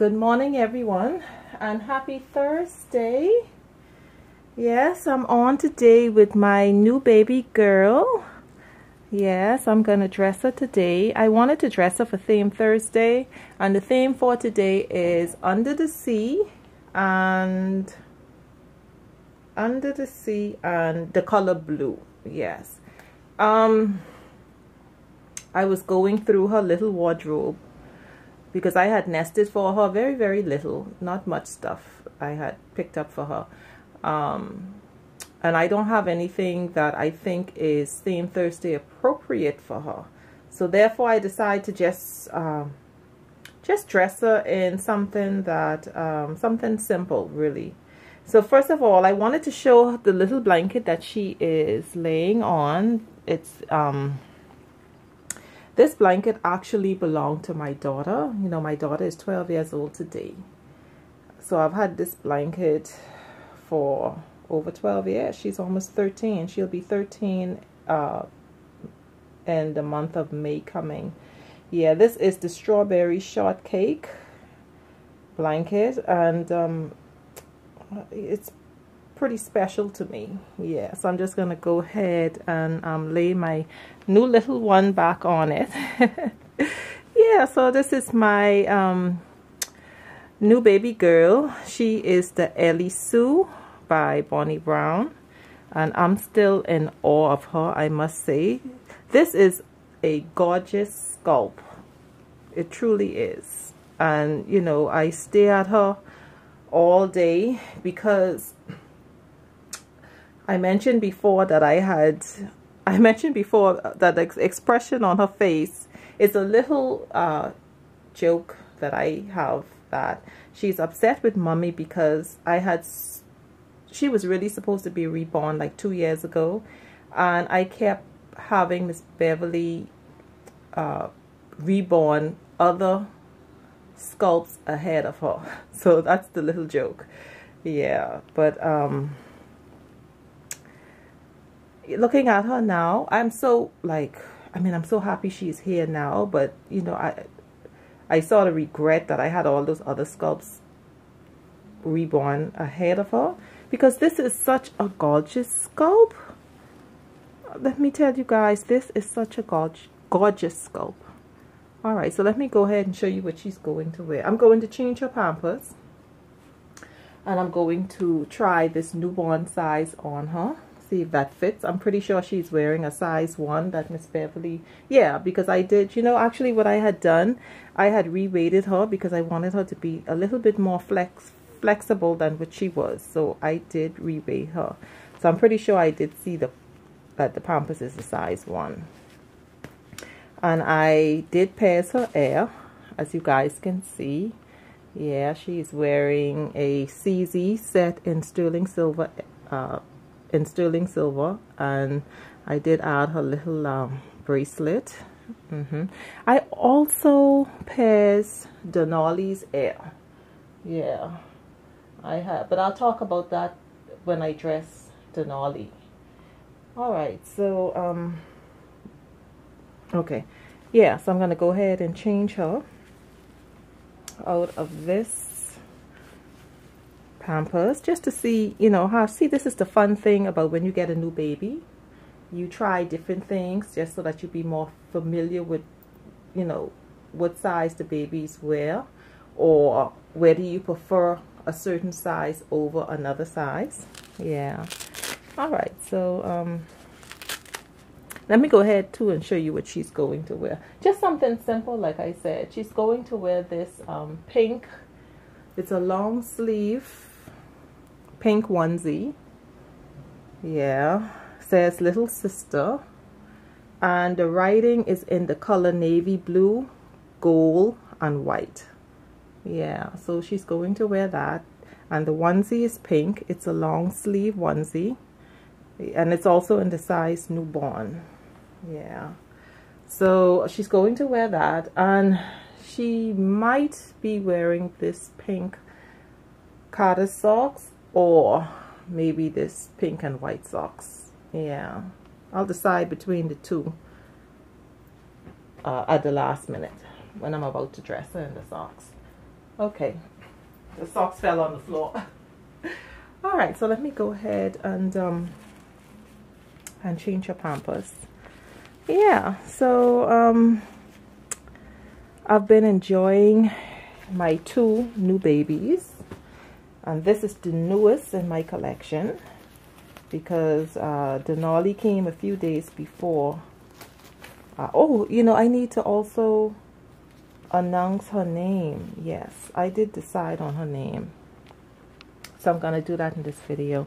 Good morning, everyone, and happy Thursday. Yes, I'm on today with my new baby girl. Yes, I'm going to dress her today. I wanted to dress her for Theme Thursday, and the theme for today is Under the Sea and Under the Sea and the color blue. Yes. Um I was going through her little wardrobe because I had nested for her very, very little, not much stuff I had picked up for her. Um, and I don't have anything that I think is Theme Thursday appropriate for her. So therefore I decided to just um, just dress her in something that, um, something simple really. So first of all, I wanted to show the little blanket that she is laying on. It's, um, this blanket actually belonged to my daughter. You know, my daughter is 12 years old today. So I've had this blanket for over 12 years. She's almost 13. She'll be 13 uh, in the month of May coming. Yeah, this is the strawberry shortcake blanket. And um, it's pretty special to me. Yeah, so I'm just to go ahead and um, lay my new little one back on it. yeah, so this is my um, new baby girl. She is the Ellie Sue by Bonnie Brown. And I'm still in awe of her, I must say. This is a gorgeous sculpt. It truly is. And, you know, I stare at her all day because I mentioned before that I had, I mentioned before that the expression on her face is a little uh, joke that I have that she's upset with mommy because I had, she was really supposed to be reborn like two years ago and I kept having Miss Beverly uh, reborn other sculpts ahead of her. So that's the little joke. Yeah, but um looking at her now, I'm so like, I mean, I'm so happy she's here now, but you know, I, I sort of regret that I had all those other sculpts reborn ahead of her because this is such a gorgeous sculpt. Let me tell you guys, this is such a gorge, gorgeous sculpt. All right, so let me go ahead and show you what she's going to wear. I'm going to change her pampers and I'm going to try this newborn size on her see if that fits. I'm pretty sure she's wearing a size 1 that Miss Beverly... Yeah, because I did... You know, actually what I had done, I had re-weighted her because I wanted her to be a little bit more flex flexible than what she was. So I did re-weigh her. So I'm pretty sure I did see the that the Pampers is a size 1. And I did pierce her hair, as you guys can see. Yeah, she's wearing a CZ set in sterling silver uh, in sterling silver and I did add her little um, bracelet. Mm -hmm. I also pairs Denali's hair. Yeah. I have but I'll talk about that when I dress Denali. All right so um okay. Yeah so I'm gonna go ahead and change her out of this Just to see, you know, how, see, this is the fun thing about when you get a new baby. You try different things just so that you be more familiar with, you know, what size the babies wear or whether you prefer a certain size over another size. Yeah. All right. So, um, let me go ahead too and show you what she's going to wear. Just something simple, like I said. She's going to wear this um, pink. It's a long sleeve pink onesie. Yeah, says little sister. And the writing is in the color navy blue, gold, and white. Yeah, so she's going to wear that. And the onesie is pink. It's a long sleeve onesie. And it's also in the size newborn. Yeah. So she's going to wear that. And she might be wearing this pink Carter socks or maybe this pink and white socks. Yeah. I'll decide between the two uh, at the last minute when I'm about to dress her in the socks. Okay, the socks fell on the floor. All right, so let me go ahead and um, and change her pampers. Yeah, so um, I've been enjoying my two new babies, and this is the newest in my collection because uh, Denali came a few days before. Uh, oh, you know, I need to also announce her name. Yes, I did decide on her name. So I'm going to do that in this video.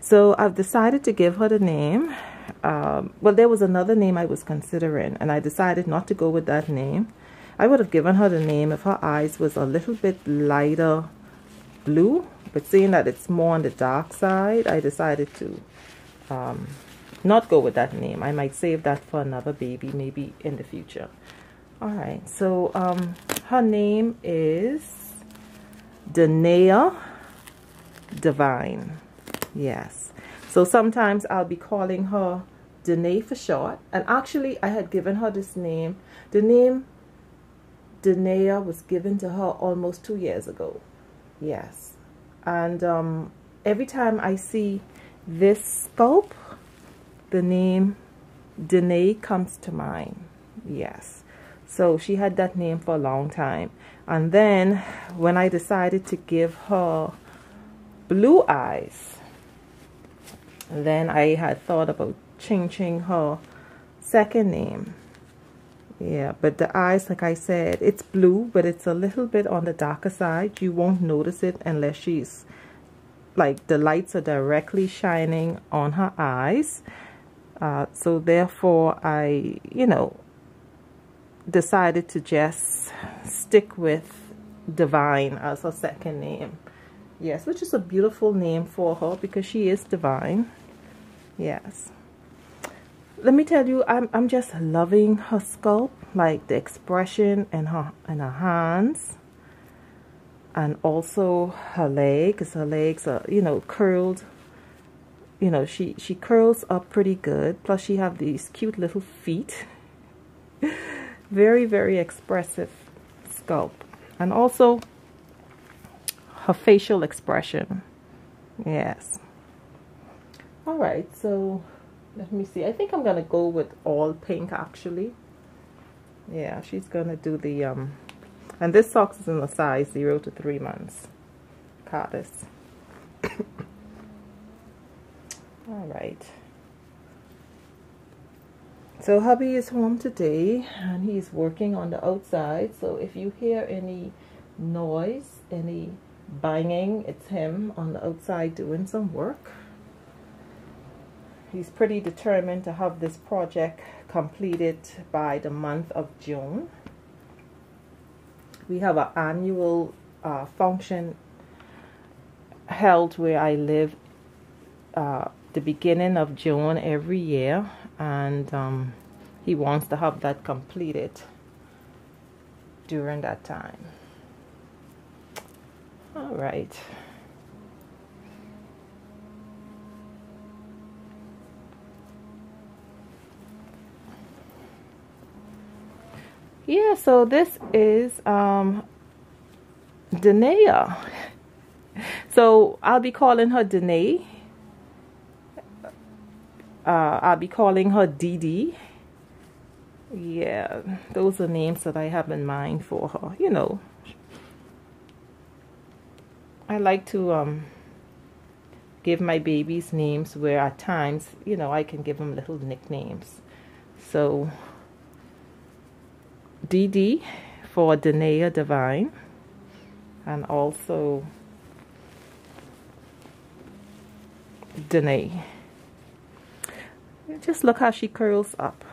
So I've decided to give her the name. Um, well, there was another name I was considering, and I decided not to go with that name. I would have given her the name if her eyes was a little bit lighter blue, but seeing that it's more on the dark side, I decided to um, not go with that name. I might save that for another baby, maybe in the future. All right, so um, her name is Danaya Divine. Yes. So sometimes I'll be calling her Danaya for short. And actually, I had given her this name. The name Danaya was given to her almost two years ago. Yes. And um, every time I see this sculpt, the name Danaya comes to mind. Yes. So she had that name for a long time. And then when I decided to give her blue eyes, then I had thought about changing her second name. Yeah, but the eyes, like I said, it's blue, but it's a little bit on the darker side. You won't notice it unless she's, like, the lights are directly shining on her eyes. Uh, so therefore, I, you know, decided to just stick with Divine as her second name. Yes, which is a beautiful name for her because she is divine. Yes. Let me tell you, I'm I'm just loving her sculpt, like the expression and her in her hands. And also her legs, her legs are, you know, curled. You know, she, she curls up pretty good. Plus she have these cute little feet. very, very expressive sculpt. And also her facial expression. Yes. All right, so let me see. I think I'm to go with all pink actually. Yeah, she's to do the, um, and this socks is in the size 0 to 3 months. Carter's. all right. So hubby is home today and he's working on the outside. So if you hear any noise, any banging, it's him on the outside doing some work. He's pretty determined to have this project completed by the month of June. We have an annual uh, function held where I live uh, the beginning of June every year and um, he wants to have that completed during that time. All right. Yeah, so this is um, Danaya. So I'll be calling her Danaya uh, I'll be calling her Dee Dee. Yeah, those are names that I have in mind for her. You know, I like to um, give my babies names where at times, you know, I can give them little nicknames. So, Dee for Danaya Divine, and also Danaya. Just look how she curls up.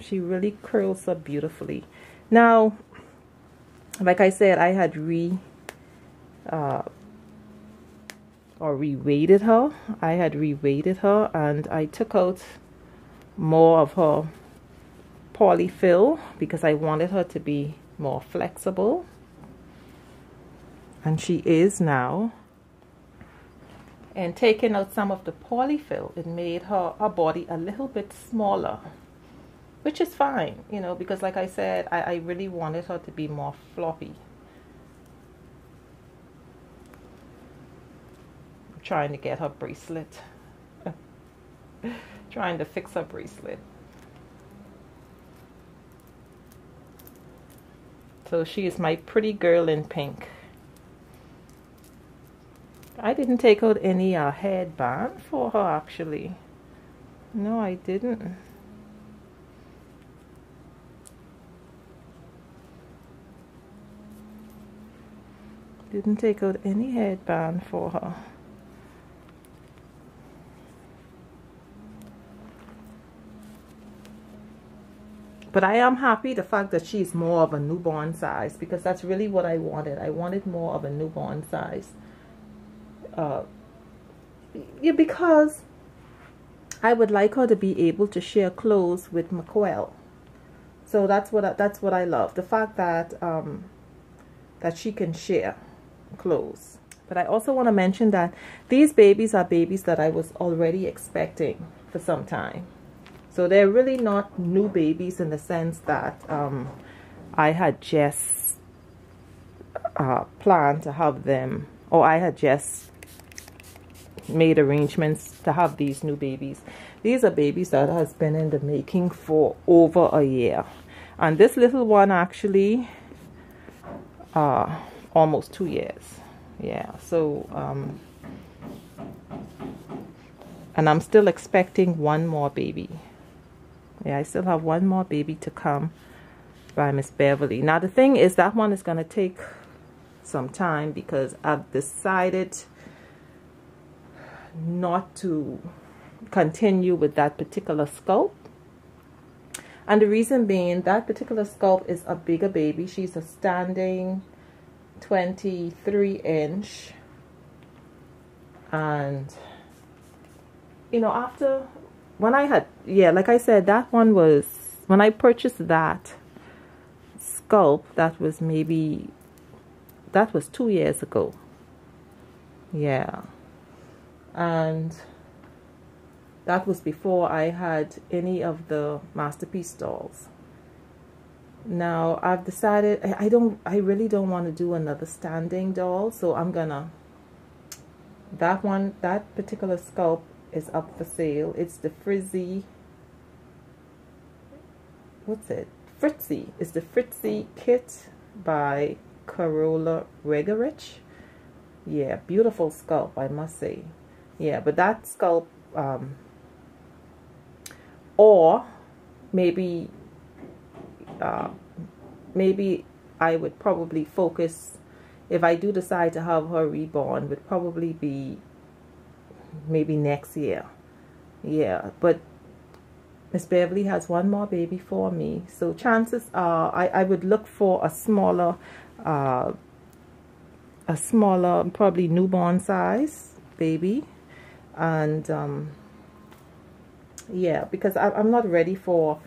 She really curls up beautifully. Now, like I said, I had re uh, or re-weighted her. I had re-weighted her and I took out more of her polyfill because I wanted her to be more flexible. And she is now and taking out some of the polyfill, it made her, her body a little bit smaller. which is fine, you know, because like I said, I, I really wanted her to be more floppy. I'm trying to get her bracelet. trying to fix her bracelet. So she is my pretty girl in pink. I didn't take out any uh, headband for her actually. No, I didn't. Didn't take out any headband for her. But I am happy the fact that she's more of a newborn size because that's really what I wanted. I wanted more of a newborn size. Uh, yeah, because I would like her to be able to share clothes with McQuell. So that's what I, that's what I love. The fact that um, that she can share clothes. But I also want to mention that these babies are babies that I was already expecting for some time. So they're really not new babies in the sense that um, I had just uh, planned to have them, or I had just made arrangements to have these new babies. These are babies that has been in the making for over a year. And this little one actually, uh, almost two years. Yeah, so, um, and I'm still expecting one more baby. Yeah, I still have one more baby to come by Miss Beverly. Now, the thing is that one is going to take some time because I've decided not to continue with that particular sculpt. And the reason being that particular sculpt is a bigger baby. She's a standing 23 inch. And, you know, after when I had, yeah, like I said, that one was, when I purchased that sculpt, that was maybe, that was two years ago. Yeah. And that was before I had any of the Masterpiece dolls. Now I've decided I don't I really don't want to do another standing doll so I'm gonna that one that particular sculpt is up for sale. It's the Frizzy. What's it? Fritzy. It's the Fritzy kit by Karola Wegerich. Yeah, beautiful sculpt, I must say. Yeah, but that sculpt, um, or maybe, uh, maybe I would probably focus, if I do decide to have her reborn, would probably be maybe next year. Yeah, but Miss Beverly has one more baby for me. So chances are I, I would look for a smaller, uh, a smaller, probably newborn size baby. And um, yeah, because I, I'm not ready for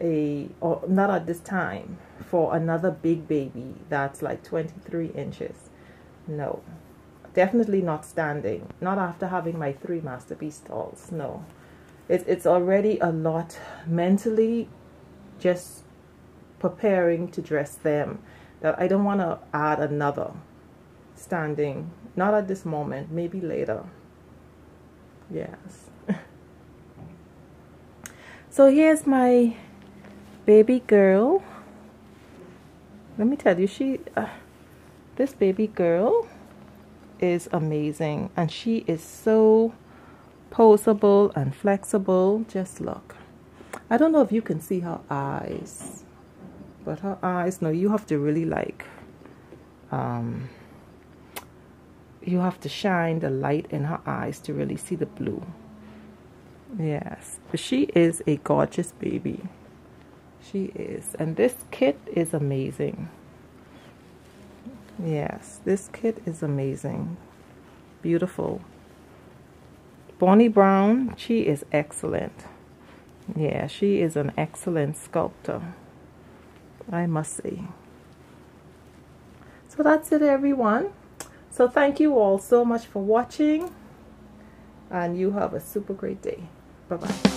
a, or not at this time, for another big baby that's like 23 inches. No. Definitely not standing. Not after having my three masterpiece dolls. No. It, it's already a lot mentally just preparing to dress them that I don't want to add another standing. Not at this moment. Maybe later. Yes. so here's my baby girl. Let me tell you, she, uh, this baby girl is amazing. And she is so poseable and flexible. Just look. I don't know if you can see her eyes but her eyes no you have to really like um, you have to shine the light in her eyes to really see the blue. Yes but she is a gorgeous baby. She is. And this kit is amazing Yes, this kit is amazing. Beautiful. Bonnie Brown, she is excellent. Yeah, she is an excellent sculptor. I must say. So that's it, everyone. So thank you all so much for watching. And you have a super great day. Bye-bye.